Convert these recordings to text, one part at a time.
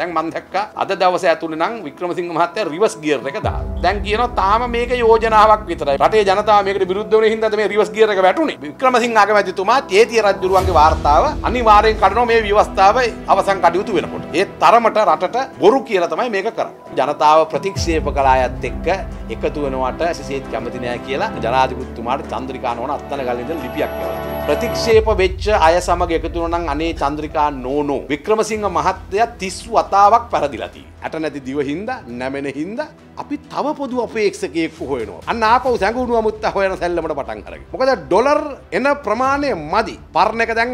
දැන් මම දැක්කා අද දවසේ ඇතුළේ නම් වික්‍රමසිංහ මහත්තයා රිවර්ස් ගියර් එක දාලා. දැන් කියනවා තාම මේක යෝජනාවක් විතරයි. රටේ ජනතාව මේකට විරුද්ධ වෙන හින්දාද මේ රිවර්ස් ගියර් එක වැටුනේ. වික්‍රමසිංහ අගමැතිතුමා චේතිය රජුරුවන්ගේ වාර්තාව අනිවාර්යෙන් කඩනවා මේ ව්‍යවස්ථාව අවසන් කටයුතු වෙනකොට. ඒ තරමට රටට බොරු කියලා තමයි මේක කරන්නේ. ජනතාව ප්‍රතික්ෂේප කළා අයත් එක්ක එකතු වෙනවට සිසේත් කැමති නෑ කියලා ජනාධිපතිතුමාට චන්ද්‍රිකා නෝන අත්තන ගලින් ඉඳන් ලිපියක් යවලා. ප්‍රතික්ෂේප වෙච්ච අය සමග එකතු වෙනවා නම් අනේ චන්ද්‍රිකා නෝනෝ වික්‍රමසිංහ මහත්තයා 30 වතාවක් පැරදිලා තියෙනවා. ඇට නැති දිව හින්දා නැමෙන හින්දා අපි තව පොදු අපේක්ෂකයෙක් හොයනවා. අන්න ආපහු සැඟුණු අමුත්ත හොයන සැල්ලමට පටන් අරගෙන. මොකද ඩොලර් එන ප්‍රමාණය මදි. පර්ණ එක දැන්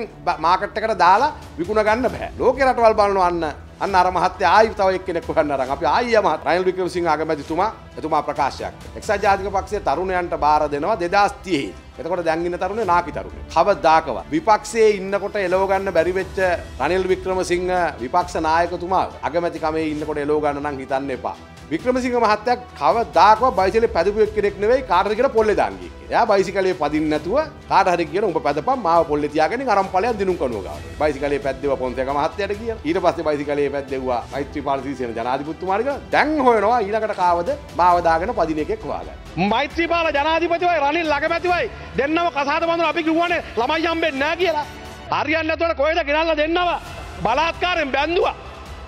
මාකට් එකට දාලා විකුණ ගන්න බෑ. ලෝකේ රටවල් බලනවා අන්න අන්න අර මහත්තයා ආයි තව එක්කෙනෙක් හොයන්න අරන් අපි ආයි යම රනිල් වික්‍රමසිංහ අගමැතිතුමා එතුමා ප්‍රකාශයක්. එක්සත් ජාතික පක්ෂයේ තරුණයන්ට බාර දෙනවා 2030. එතකොට දැන් ඉන්න තරුණේ නාකි තරුණේ. කවදාකවත් විපක්ෂයේ ඉන්නකොට එලව ගන්න බැරි වෙච්ච රනිල් වික්‍රමසිංහ විපක්ෂ නායකතුමා අගමැතිකමේ ඉන්නකොට එලව ගන්න නම් හිතන්න එපා. වික්‍රමසිංහ මහත්තයා කවදාකවත් බයිසිකලේ පැදපු එක්කෙනෙක් නෙවෙයි කාටද කියලා පොල්ලේ දාන් ගියේ. එයා බයිසිකලේ පදින්න නැතුව කාට හරි කියන උඹ පැදපන් මාව පොල්ලේ තියාගෙන අරන් ඵලයක් දිනුම් කනුව ගාව. බයිසිකලේ පැද්දෙව පොන්සේක මහත්තයාට කියලා. ඊට පස්සේ බයිසිකලේ පැද්දෙව්වා මෛත්‍රීපාල සිරිසේන ජනාධිපතිතුමාට කියලා. දැන් හොයනවා ඊළඟට කාවද මාව දාගෙන පදින එකෙක් හොයාගන්න. මෛත්‍රීපාල ජනාධිපතිවයි රනිල් ළඟමැතිවයි දෙන්නම කසාද බඳුන අපි කිව්වනේ ළමයි හම්බෙන්නේ නැහැ කියලා. හරියන්නේ නැතුවට කොහෙද ගෙනල්ලා දෙන්නව? බලාත්කාරයෙන් බැන්දුවා.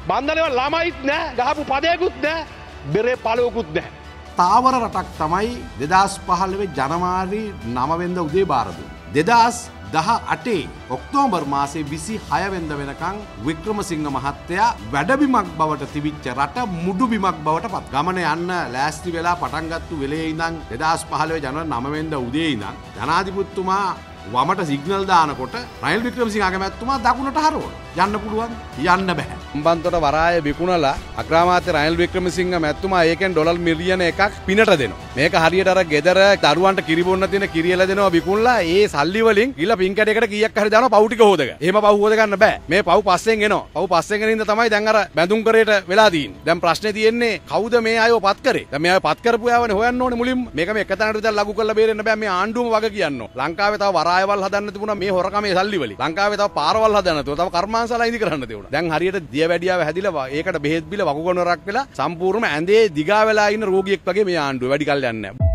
බන්දලේව ළමයිත් නැහැ, ගහපු පදයකුත් නැහැ, බෙරේ පළවකුත් නැහැ. තාවර රටක් තමයි දෙදස් පහල්ලවේ ජනවාරී නමවෙන්ද උදේ බාරදු. දෙදස් දහ අටේ ඔක්තෝබර් මාසේ විසි හයවෙන්ද වෙනකං වික්‍රමසිංහ මහත්තයා වැඩබිමක් බවට තිබිච්ච රට මුඩුබිමක් බවට පත් ගමන යන්න ලෑස්ති වෙලා පටන්ගත්තු වෙලේ ඉඳං දෙදස් පහලව ජන නමවෙන්ද උදේ ඉඳං ජනාධිපුත්තුමා වමට සිගනල් දානකොට රයිල් වික්‍රමසිංහ අගමැත්තුමා දකුණට හරුවන් යන්න පුළුවන් යන්න බැහැ. උම්බන්තොට වරාය විකුණලා අග්‍රාමාත්‍ය රයිල් වික්‍රමසිංහ මැත්තුමා ඒකෙන් ඩොලර් මිලියන එකක් පිනට දෙනවා. මේක හරියට අර ගෙදර දරුවන්ට කිරිබොන්න තියෙන කිරියල දෙනවා විකුණලා ඒ සල්ලි වලින් ගිල පින් කැටයකට කීයක් හරි දානවා පව් ටික හොදක. එහෙම පව් හොද ගන්න බෑ. මේ පව් පස්සෙන් එනවා. පව් පස්සෙන් එන ඉඳ තමයි දැන් අර බැඳුම් කරේට වෙලා තියෙන්නේ. දැන් ප්‍රශ්නේ තියෙන්නේ කවුද මේ අයව පත් කරේ? දැන් මේ අය පත් කරපු අයවනේ හොයන්න ඕනේ මුලින්ම. මේක මේ එක තැනකට විතර ලඝු කරලා බේරෙන්න බෑ. මේ ආණ්ඩුවම වග කියන්න ඕන. ලංකාවේ තව වරායවල් හදන්න තිබුණා මේ හොරකමේ සල්ලි වලින්. ලංකාවේ තව පාරවල් හදන්න තිබුණා. තව කර්මාන්තශාලා ඉදි කරන්න තිබුණා. දැන් හරියට දියවැඩියාව හැදිලා ඒකට බෙහෙත් බිල වකුගඩුවරක් වෙලා සම්පූර්ණම ඇඳේ දිගා වෙලා ඉන්න රෝගියෙක් වගේ මේ ආණ්ඩුව වැඩි කල් යන්නේ නැහැ.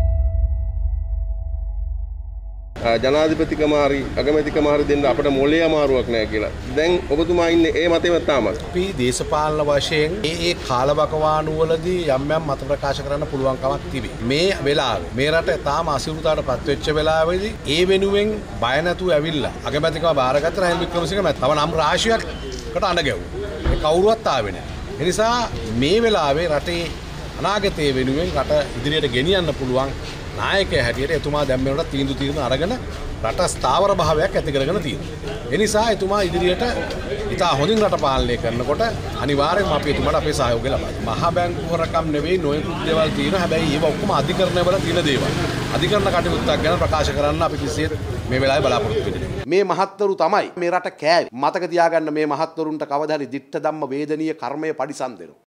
ජනාධිපතිකමාරි අගමැතිකමාරි දෙන්න අපට මොලේ අමාරුවක් නෑ කියලා. දැන් ඔබතුමා ඉන්නේ ඒ මතෙම තාමත්. අපි දේශපාලන වශයෙන් ඒ ඒ කාලවකවානුවලදී යම් යම් මත ප්‍රකාශ කරන්න පුළුවන්කමක් තිබේ. මේ වෙලාවේ මේ රට තාම අසිරුතාවට පත්වෙච්ච වෙලාවේදී ඒ වෙනුවෙන් බය නැතුව ඇවිල්ලා අගමැතිකම බාරගත්ත රනිල් වික්‍රමසිංහ මැත් තව නම් රාශියක්කට අඬ ගැව්වා. ඒ කවුරුවත් ආවේ නැහැ. ඒ නිසා මේ වෙලාවේ රටේ අනාගතයේ වෙනුවෙන් රට ඉදිරියට ගෙනියන්න පුළුවන් නායකය හැටියට එතුමා දැන් වෙනකොට තීන්දුව తీරන අරගෙන රට ස්ථාවර භාවයක් ඇති කරගෙන තියෙනවා. ඒ නිසා එතුමා ඉදිරියට ඉතා හොඳින් රට පාලනය කරනකොට අනිවාර්යෙන්ම අපි එතුමාට අපේ සහයෝගය ලබා දෙනවා. මහා බැංකු හොරකම් නෙවෙයි නොයෙකුත් දේවල් තියෙනවා. හැබැයි ඒවා ඔක්කොම අධිකරණවල තියෙන දේවල්. අධිකරණ කටයුත්තක් ගැන ප්‍රකාශ කරන්න අපි කිසිසේත් මේ වෙලාවේ බලාපොරොත්තු වෙන්නේ නැහැ. මේ මහත්වරු තමයි මේ රට කෑවේ. මතක තියාගන්න මේ මහත්වරුන්ට කවදා හරි ditta ධම්ම වේදනීය කර්මය පරිසම් දෙනවා.